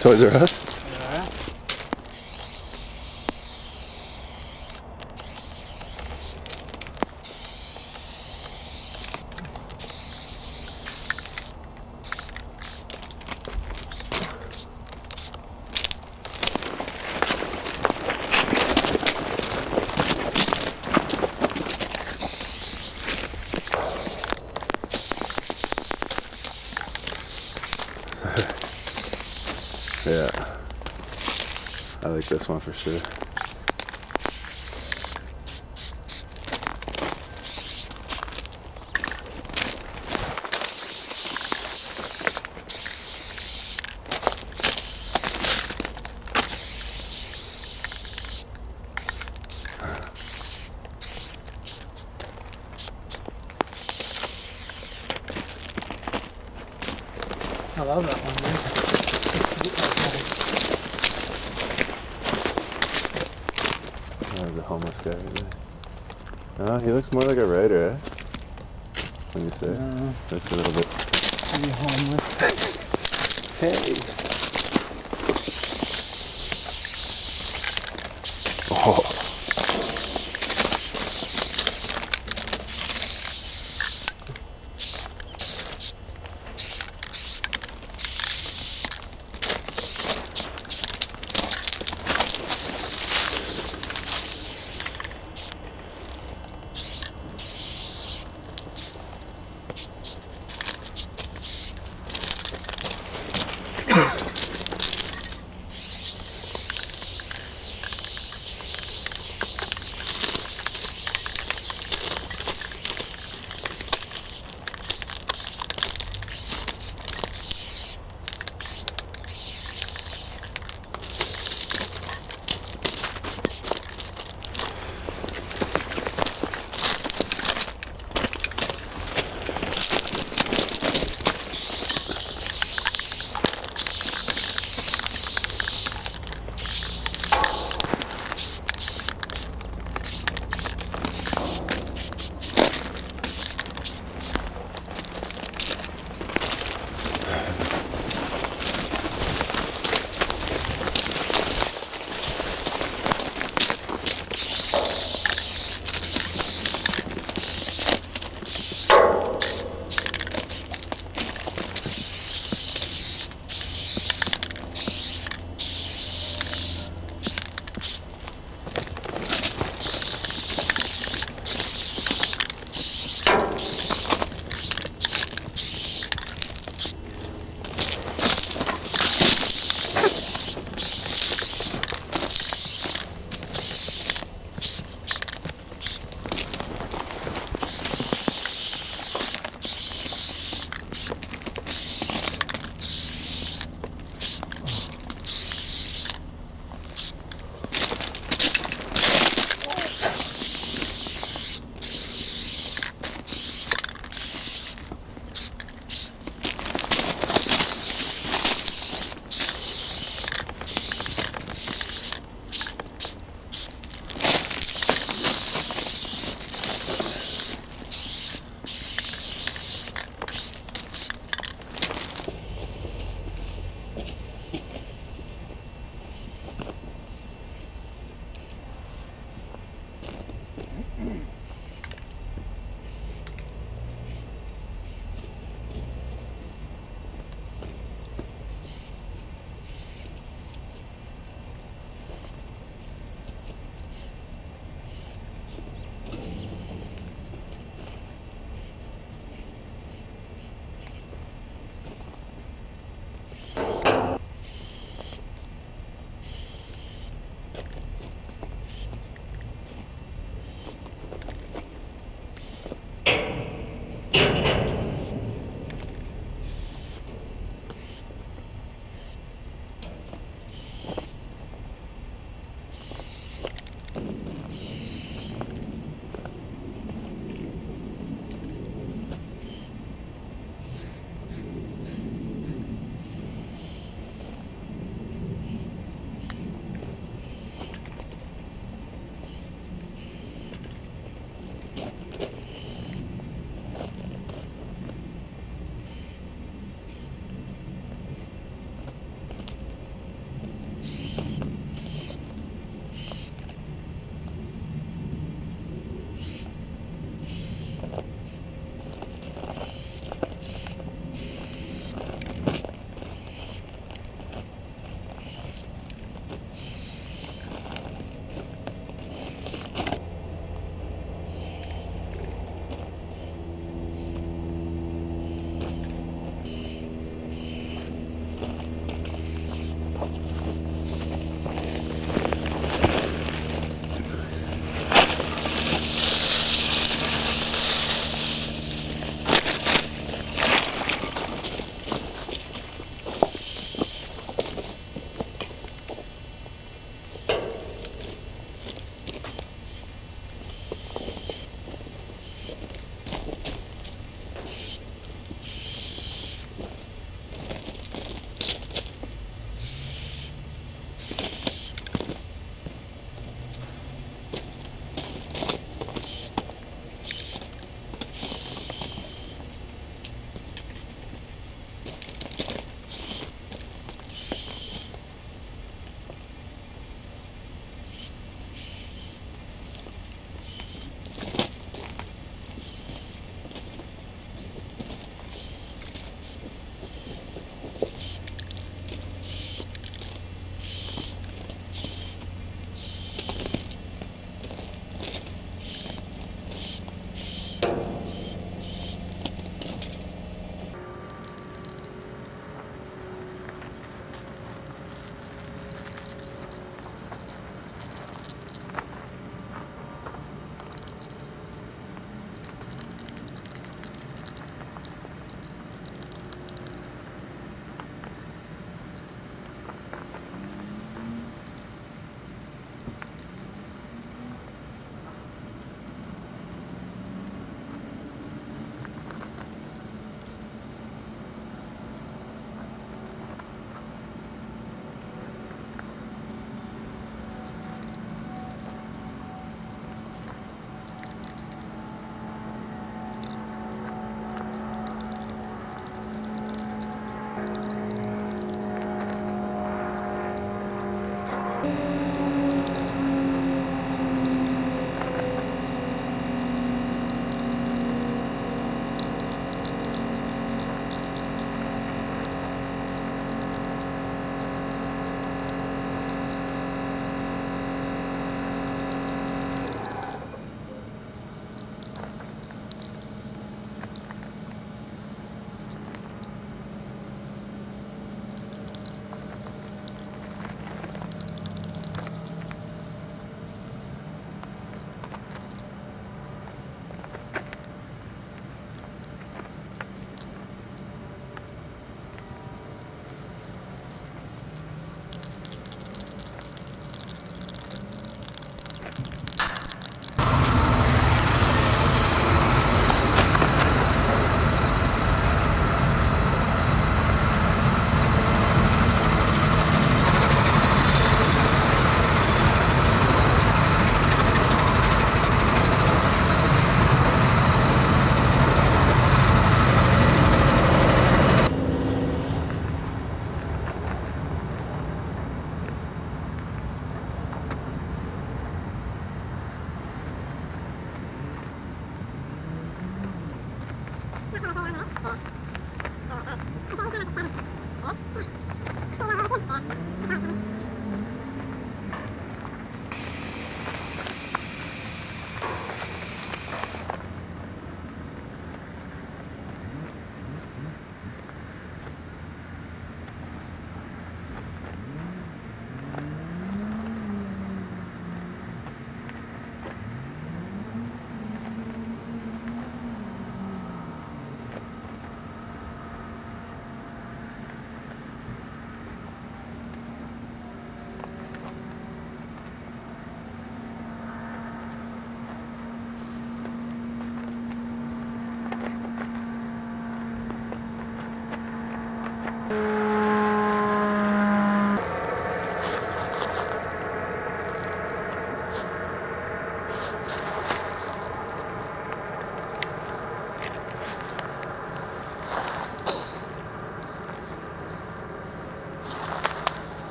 Toys R Us? Like this one for sure. I love that one, man. Just look like that. There's a homeless guy there. Oh, he looks more like a writer, eh? When you say. No, Looks a little bit. you homeless. Hey.